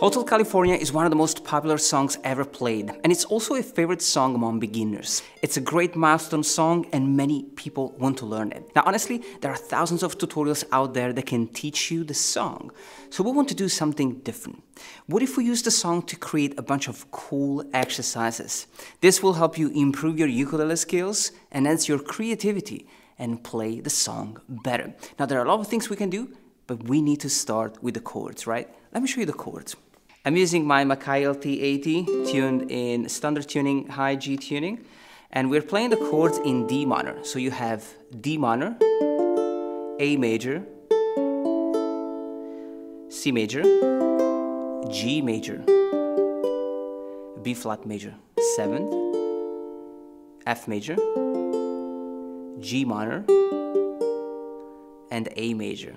Hotel California is one of the most popular songs ever played, and it's also a favorite song among beginners. It's a great milestone song, and many people want to learn it. Now, honestly, there are thousands of tutorials out there that can teach you the song. So, we want to do something different. What if we use the song to create a bunch of cool exercises? This will help you improve your ukulele skills, enhance your creativity, and play the song better. Now, there are a lot of things we can do, but we need to start with the chords, right? Let me show you the chords. I'm using my Makai LT80 tuned in standard tuning, high G tuning, and we're playing the chords in D minor. So you have D minor, A major, C major, G major, B flat major, 7th, F major, G minor, and A major.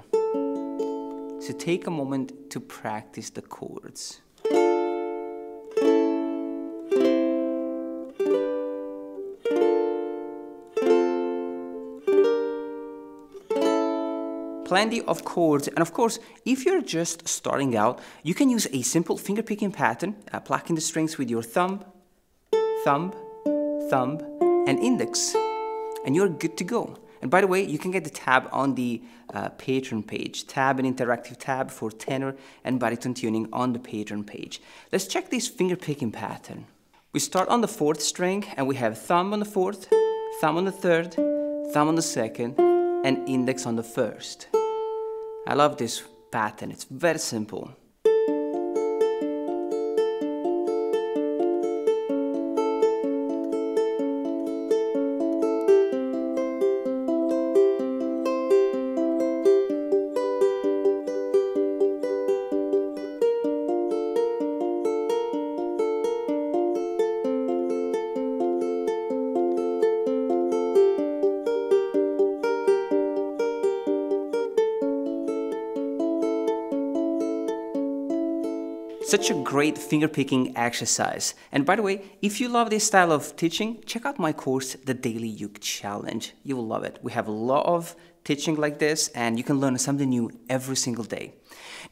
So take a moment to practice the chords. plenty of chords and of course if you're just starting out you can use a simple finger picking pattern uh, plucking the strings with your thumb thumb thumb and index and you're good to go and by the way, you can get the tab on the uh, Patreon page, tab and interactive tab for tenor and baritone tuning on the Patreon page. Let's check this finger picking pattern. We start on the fourth string and we have thumb on the fourth, thumb on the third, thumb on the second, and index on the first. I love this pattern, it's very simple. Such a great finger-picking exercise. And by the way, if you love this style of teaching, check out my course, The Daily Uke Challenge. You will love it. We have a lot of teaching like this and you can learn something new every single day.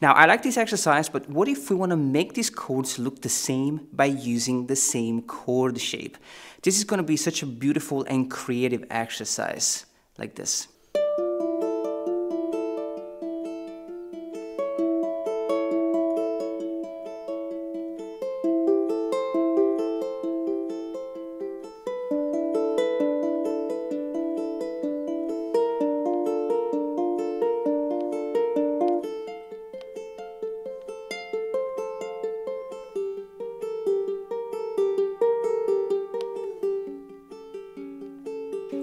Now, I like this exercise, but what if we want to make these chords look the same by using the same chord shape? This is going to be such a beautiful and creative exercise like this.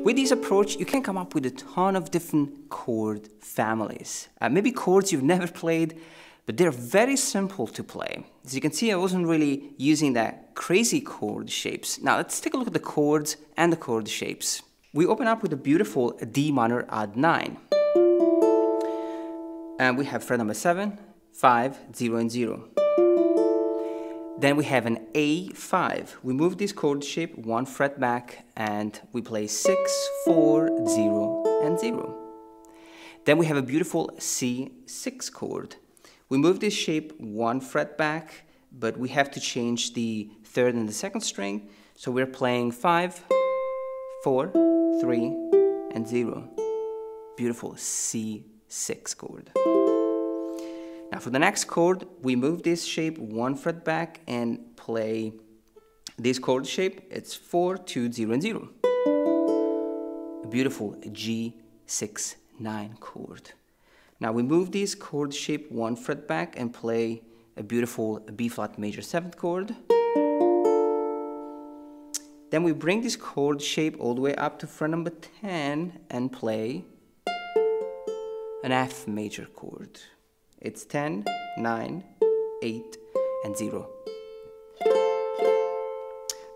With this approach, you can come up with a ton of different chord families. Uh, maybe chords you've never played, but they're very simple to play. As you can see, I wasn't really using that crazy chord shapes. Now let's take a look at the chords and the chord shapes. We open up with a beautiful D minor add 9. And we have fret number 7, 5, 0 and 0. Then we have an A5. We move this chord shape one fret back and we play 6, 4, 0 and 0. Then we have a beautiful C6 chord. We move this shape one fret back, but we have to change the third and the second string. So we're playing 5, 4, 3 and 0. Beautiful C6 chord. Now for the next chord, we move this shape one fret back and play this chord shape. It's 4, 2, 0, and 0. A beautiful G6, 9 chord. Now we move this chord shape one fret back and play a beautiful B flat major 7th chord. Then we bring this chord shape all the way up to fret number 10 and play an F major chord. It's 10, 9, 8, and 0.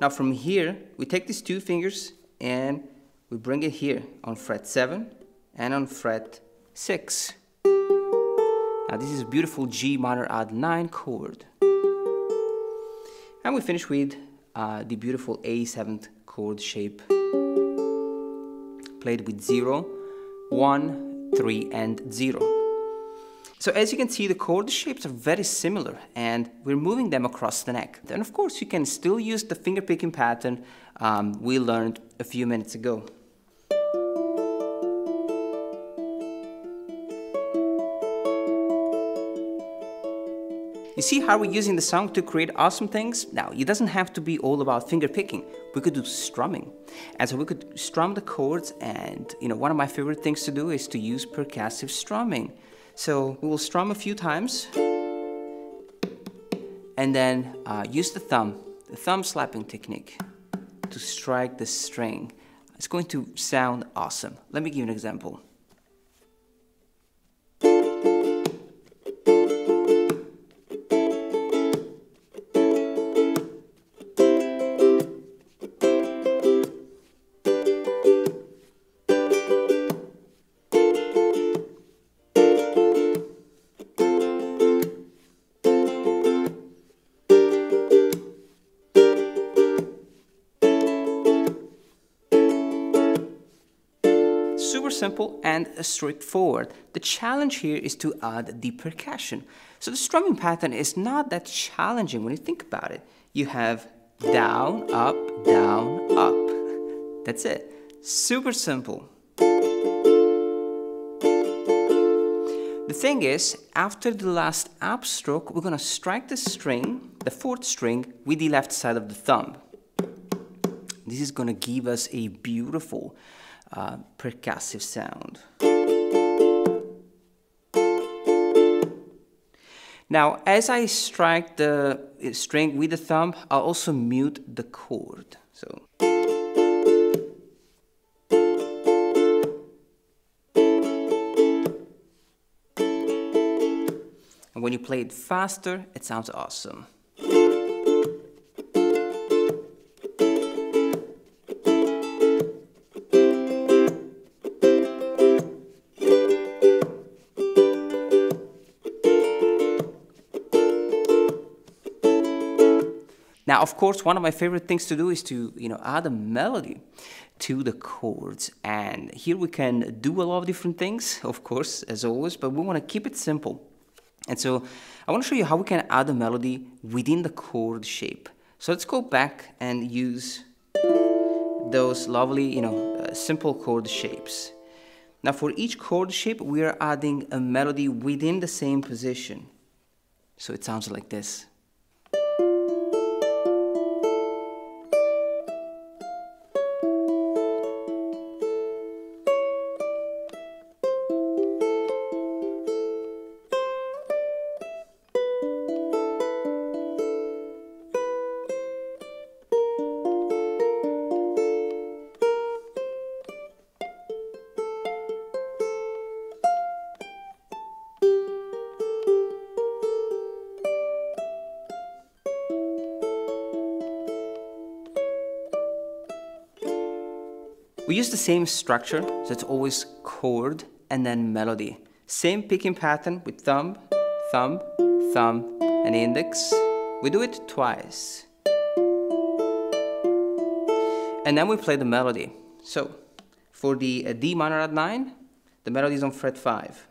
Now from here, we take these two fingers and we bring it here on fret 7 and on fret 6. Now this is a beautiful G minor add 9 chord. And we finish with uh, the beautiful A7th chord shape played with 0, 1, 3 and 0. So as you can see, the chord shapes are very similar and we're moving them across the neck. Then of course you can still use the finger picking pattern um, we learned a few minutes ago. You see how we're using the song to create awesome things? Now, it doesn't have to be all about finger picking. We could do strumming. And so we could strum the chords and, you know, one of my favorite things to do is to use percussive strumming. So we will strum a few times and then uh, use the thumb, the thumb slapping technique to strike the string. It's going to sound awesome. Let me give you an example. Simple and straightforward. The challenge here is to add the percussion. So the strumming pattern is not that challenging when you think about it. You have down, up, down, up. That's it. Super simple. The thing is, after the last up stroke, we're gonna strike the string, the fourth string, with the left side of the thumb. This is gonna give us a beautiful uh, percussive sound. Now, as I strike the string with the thumb, I'll also mute the chord. So. And when you play it faster, it sounds awesome. Now, of course, one of my favorite things to do is to, you know, add a melody to the chords. And here we can do a lot of different things, of course, as always, but we want to keep it simple. And so I want to show you how we can add a melody within the chord shape. So let's go back and use those lovely, you know, uh, simple chord shapes. Now for each chord shape, we are adding a melody within the same position. So it sounds like this. We use the same structure, so it's always chord and then melody. Same picking pattern with thumb, thumb, thumb, and index. We do it twice. And then we play the melody. So, for the uh, D minor add 9, the melody is on fret 5.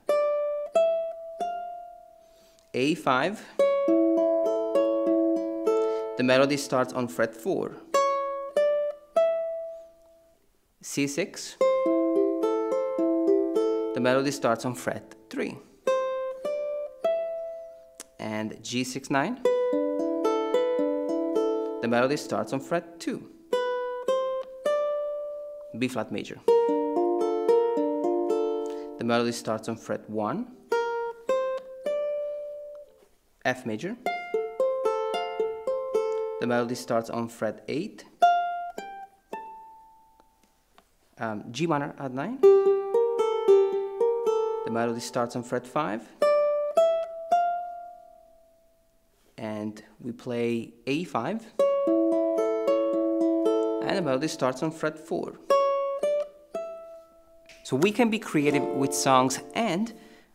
A5, the melody starts on fret 4. C6, the melody starts on fret 3. And G69, the melody starts on fret 2. B flat major. The melody starts on fret 1. F major. The melody starts on fret 8 um, G minor add 9. The melody starts on fret 5. And we play A5. And the melody starts on fret 4. So we can be creative with songs and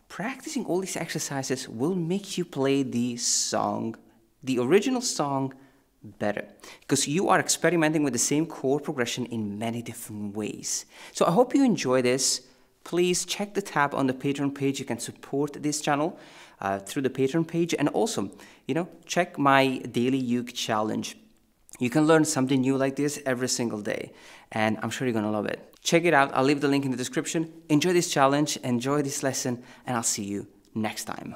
practicing all these exercises will make you play the song, the original song better because you are experimenting with the same chord progression in many different ways. So I hope you enjoy this. please check the tab on the Patreon page. You can support this channel uh, through the Patreon page and also, you know, check my daily uke challenge. You can learn something new like this every single day, and I'm sure you're gonna love it. Check it out. I'll leave the link in the description. Enjoy this challenge, enjoy this lesson, and I'll see you next time.